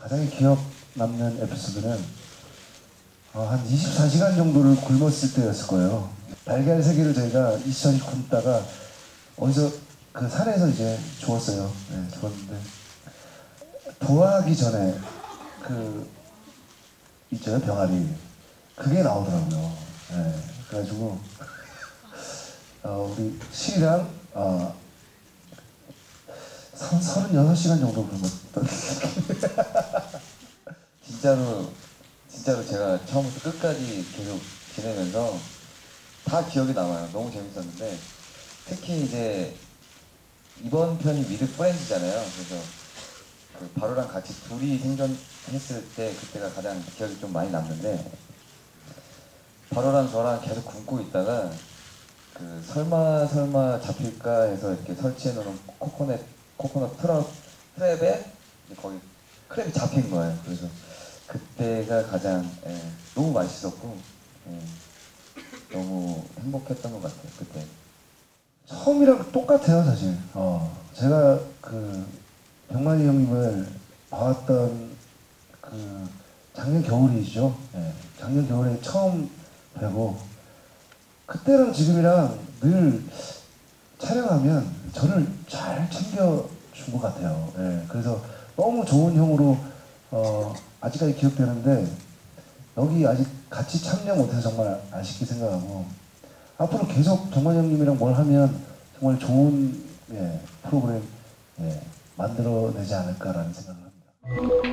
가장 기억 남는 에피소드는 어, 한 24시간 정도를 굶었을 때였을 거예요. 달걀 세 개를 저희가 24시간 굶다가 어디서 그 산에서 이제 죽었어요. 네, 죽었는데 도하기 전에 그 있잖아요 병아리 그게 나오더라고요. 네, 그래가지고 어, 우리 시랑 어, 선, 36시간 정도 굶었던 진짜로 진짜로 제가 처음부터 끝까지 계속 지내면서 다 기억이 남아요. 너무 재밌었는데 특히 이제 이번 편이 with friends잖아요. 그래서 그 바로랑 같이 둘이 생존했을 때 그때가 가장 기억이 좀 많이 남는데 바로랑 저랑 계속 굶고 있다가 그 설마 설마 잡힐까 해서 이렇게 설치해 놓은 코코넛 코코넛 트랩에 이제 거기 크랩이 잡힌 거예요. 그래서 그때가 가장 예, 너무 맛있었고 예, 너무 행복했던 것 같아요. 그때. 처음이랑 똑같아요 사실. 어, 제가 그 병만이 형님을 봐왔던 그 작년 겨울이죠. 예, 작년 겨울에 처음 뵈고 그때랑 지금이랑 늘 촬영하면 저를 잘 챙겨준 것 같아요. 예, 그래서 너무 좋은 형으로 어, 아직까지 기억되는데 여기 아직 같이 참여 못해서 정말 아쉽게 생각하고 앞으로 계속 정만 형님이랑 뭘 하면 정말 좋은 예, 프로그램 예, 만들어내지 않을까라는 생각을 합니다.